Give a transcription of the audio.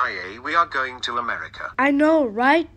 CIA, we are going to America. I know, right?